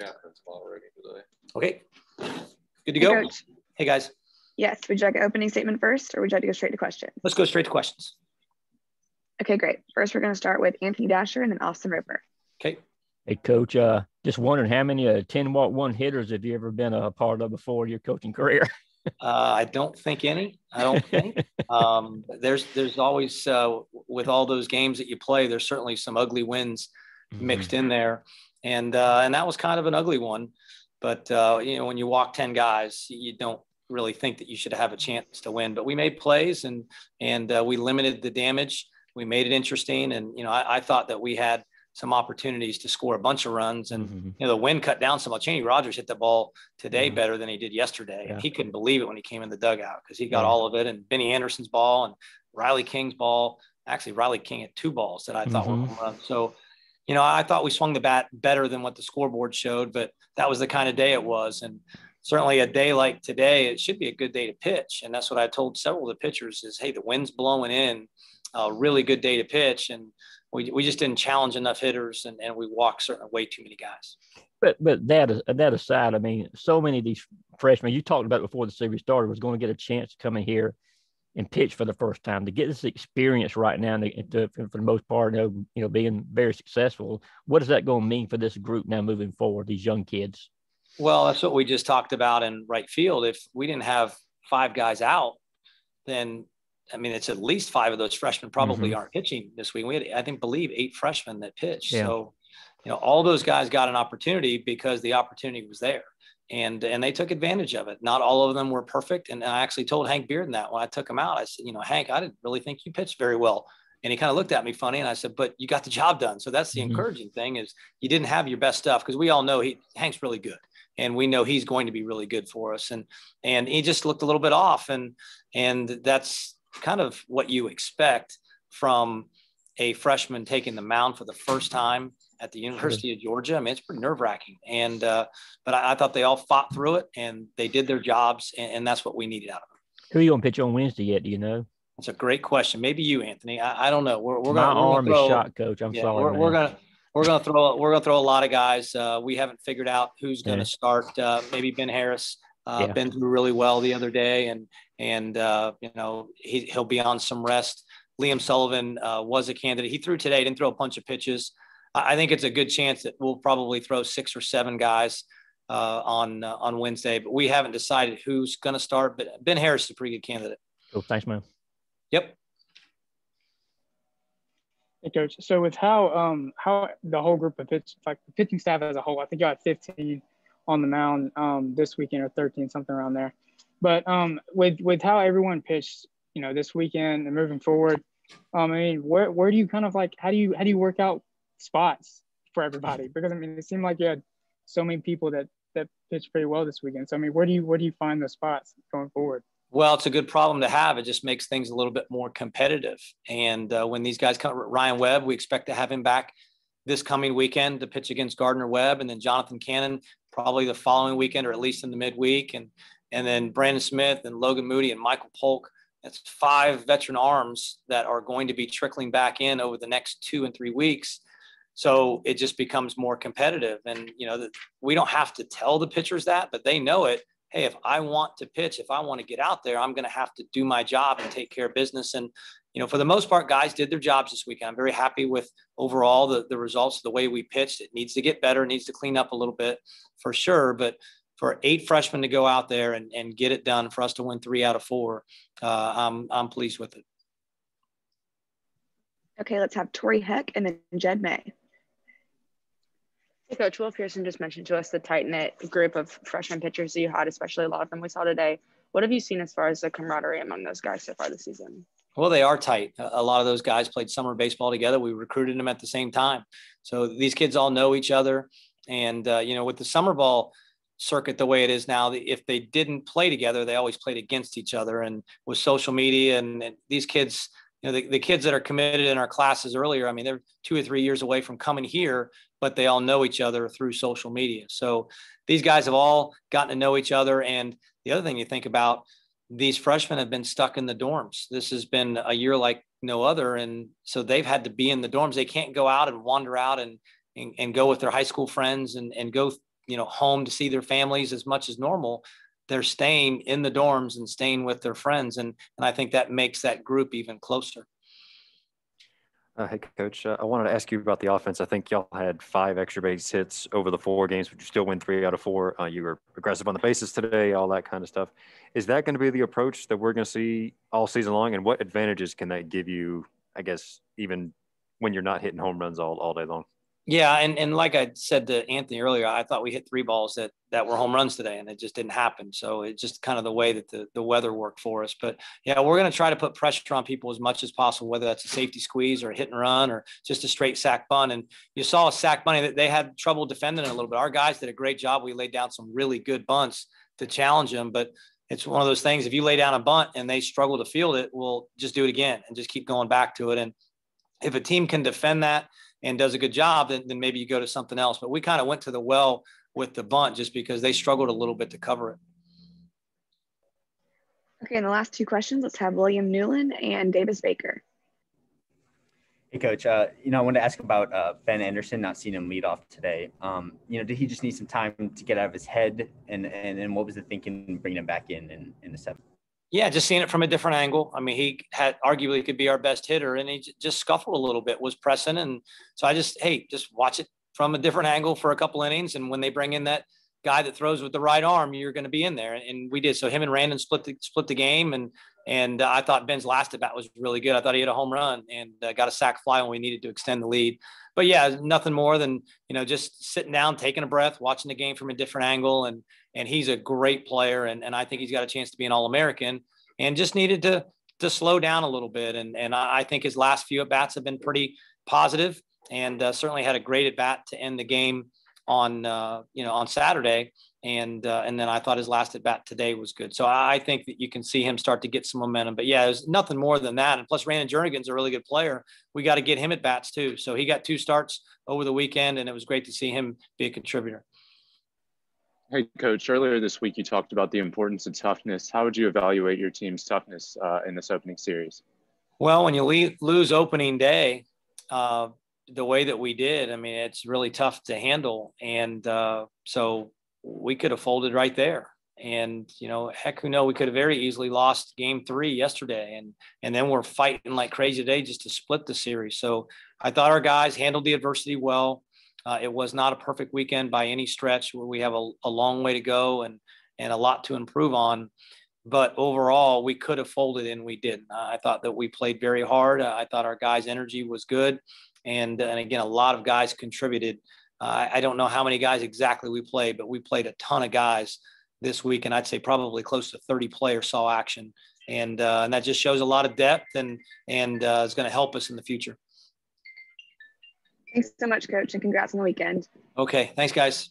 Catherine's moderating today. Okay. Good to go. Hey, Coach. Hey, guys. Yes. Would you like an opening statement first, or would you like to go straight to questions? Let's go straight to questions. Okay, great. First, we're going to start with Anthony Dasher and then Austin River. Okay. Hey, coach, uh, just wondering how many uh, 10 watt one hitters have you ever been a part of before your coaching career? Uh, I don't think any. I don't think. um, there's there's always uh, with all those games that you play. There's certainly some ugly wins mixed in there, and uh, and that was kind of an ugly one. But uh, you know, when you walk ten guys, you don't really think that you should have a chance to win. But we made plays and and uh, we limited the damage. We made it interesting, and you know, I, I thought that we had some opportunities to score a bunch of runs. And Mhm. you know, the wind cut down so much. Chaney Rogers hit the ball today Mhm. better than he did yesterday, Yeah. and he couldn't believe it when he came in the dugout because he got Yeah. all of it. And Benny Anderson's ball and Riley King's ball. Actually, Riley King had two balls that I thought Mhm. were home runs. So, you know, I thought we swung the bat better than what the scoreboard showed, but that was the kind of day it was. And certainly a day like today, it should be a good day to pitch. And that's what I told several of the pitchers is, hey, the wind's blowing in, a really good day to pitch. And we, we just didn't challenge enough hitters and, and we walked certainly way too many guys. But but that that aside, I mean, so many of these freshmen you talked about before the series started was going to get a chance to come in here and pitch for the first time to get this experience right now, and to, for the most part, you know, you know, being very successful. What is that going to mean for this group now moving forward? These young kids. Well, that's what we just talked about in right field. If we didn't have five guys out, then I mean, it's at least five of those freshmen probably mm-hmm. aren't pitching this week. We had, I think, believe eight freshmen that pitched. Yeah. So, you know, all those guys got an opportunity because the opportunity was there, and and they took advantage of it. Not all of them were perfect, and I actually told Hank Bearden that when I took him out. I said, you know, Hank, I didn't really think you pitched very well. And he kind of looked at me funny, and I said, "But you got the job done." So that's the Mhm. encouraging thing is you didn't have your best stuff because we all know he Hank's really good and we know he's going to be really good for us and and he just looked a little bit off and and that's kind of what you expect from a freshman taking the mound for the first time at the University of Georgia. I mean, it's pretty nerve wracking. And, uh, but I, I thought they all fought through it and they did their jobs. And, and that's what we needed out of them. Who are you going to pitch on Wednesday yet? Do you know? It's a great question. Maybe you, Anthony. I, I don't know. We're, we're My going arm to throw, is shot, coach. I'm yeah, sorry. We're, we're gonna we're gonna throw we're gonna throw a lot of guys. Uh, we haven't figured out who's gonna Yeah. start. Uh, maybe Ben Harris. Uh, Yeah. Ben threw really well the other day, and and uh, you know he he'll be on some rest. Liam Sullivan uh, was a candidate. He threw today. Didn't throw a bunch of pitches. I I think it's a good chance that we'll probably throw six or seven guys uh, on uh, on Wednesday, but we haven't decided who's going to start. But Ben Harris is a pretty good candidate. Cool. Thanks, man. Yep. Hey, coach. So with how um how the whole group of pitch like the pitching staff as a whole, I think you had 15 on the mound um this weekend or 13, something around there. But um with with how everyone pitched, you know, this weekend and moving forward, um I mean, where where do you kind of like how do you how do you work out spots for everybody? Because I mean, it seemed like you had so many people that that pitched pretty well this weekend. So I mean, where do you where do you find the spots going forward? Well, it's a good problem to have. It just makes things a little bit more competitive. And uh, when these guys come, Ryan Webb, we expect to have him back this coming weekend to pitch against Gardner Webb, and then Jonathan Cannon probably the following weekend or at least in the midweek, and and then Brandon Smith and Logan Moody and Michael Polk. That's five veteran arms that are going to be trickling back in over the next two and three weeks. So it just becomes more competitive, and you know that we don't have to tell the pitchers that, but they know it hey, if I want to pitch, if I want to get out there, I'm going to have to do my job and take care of business. And, you know, for the most part, guys did their jobs this weekend. I'm very happy with overall the, the results the way we pitched. It needs to get better, needs to clean up a little bit for sure. But for eight freshmen to go out there and, and get it done for us to win three out of four, uh, I'm, I'm pleased with it. Okay, let's have Tori Heck and then Jed May. Hey, Coach Will Pearson just mentioned to us the tight knit group of freshman pitchers that you had, especially a lot of them we saw today. What have you seen as far as the camaraderie among those guys so far this season? Well, they are tight. A lot of those guys played summer baseball together. We recruited them at the same time. So these kids all know each other. And, uh, you know, with the summer ball circuit the way it is now, if they didn't play together, they always played against each other. And with social media and, and these kids, you know, the, the kids that are committed in our classes earlier, I mean, they're two or three years away from coming here, but they all know each other through social media. So these guys have all gotten to know each other. And the other thing you think about, these freshmen have been stuck in the dorms. This has been a year like no other. And so they've had to be in the dorms. They can't go out and wander out and, and, and go with their high school friends and, and go you know, home to see their families as much as normal, they're staying in the dorms and staying with their friends. And, and I think that makes that group even closer. Uh, hey, Coach. Uh, I wanted to ask you about the offense. I think y'all had five extra base hits over the four games, but you still win three out of four. Uh, you were aggressive on the bases today, all that kind of stuff. Is that going to be the approach that we're going to see all season long? And what advantages can that give you, I guess, even when you're not hitting home runs all, all day long? Yeah, and and like I said to Anthony earlier, I thought we hit three balls that that were home runs today, and it just didn't happen. So it's just kind of the way that the, the weather worked for us. But yeah, we're going to try to put pressure on people as much as possible, whether that's a safety squeeze or a hit and run or just a straight sack bunt. And you saw a sack bunting that they had trouble defending it a little bit. Our guys did a great job. We laid down some really good bunts to challenge them, but it's one of those things. If you lay down a bunt and they struggle to field it, we'll just do it again and just keep going back to it. And if a team can defend that and does a good job, then, then maybe you go to something else. But we kind of went to the well with the bunt just because they struggled a little bit to cover it. Okay, and the last two questions, let's have William Newland and Davis Baker. Hey, Coach. Uh, you know, I wanted to ask about uh, Ben Anderson, not seeing him lead off today. Um, you know, did he just need some time to get out of his head? And and, and what was the thinking bringing him back in in, in the seventh? Yeah, just seeing it from a different angle. I mean, he had arguably could be our best hitter, and he just scuffled a little bit, was pressing, and so I just hey, just watch it from a different angle for a couple innings, and when they bring in that guy that throws with the right arm, you're going to be in there, and we did. So him and Randon split the split the game, and and uh, I thought Ben's last at bat was really good. I thought he had a home run and uh, got a sac fly when we needed to extend the lead. But yeah, nothing more than you know just sitting down, taking a breath, watching the game from a different angle, and and he's a great player, and, and I think he's got a chance to be an All American, and just needed to to slow down a little bit, and and I think his last few at bats have been pretty positive, and uh, certainly had a great at bat to end the game on uh, you know on Saturday, and uh, and then I thought his last at bat today was good. So I think that you can see him start to get some momentum. But yeah, there's nothing more than that. And plus, Randon Jernigan's a really good player. We got to get him at bats too. So he got two starts over the weekend, and it was great to see him be a contributor. Hey, coach, earlier this week you talked about the importance of toughness. How would you evaluate your team's toughness uh, in this opening series? Well, when you leave, lose opening day uh, the way that we did, I mean, it's really tough to handle. And uh, so we could have folded right there. And, you know, heck, who know, we could have very easily lost game three yesterday. And, and then we're fighting like crazy today just to split the series. So I thought our guys handled the adversity well. Uh, it was not a perfect weekend by any stretch. Where we have a, a long way to go and and a lot to improve on. But overall, we could have folded and we didn't. I thought that we played very hard. I thought our guys' energy was good, and and again, a lot of guys contributed. Uh, I don't know how many guys exactly we played, but we played a ton of guys this week, and I'd say probably close to 30 players saw action, and uh, and that just shows a lot of depth and and uh, is going to help us in the future. Thanks so much, Coach, and congrats on the weekend. Okay. Thanks, guys.